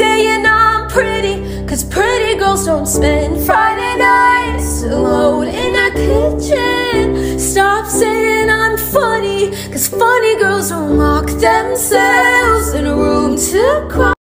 saying I'm pretty, cause pretty girls don't spend Friday nights alone in a kitchen. Stop saying I'm funny, cause funny girls don't lock themselves in a room to cry.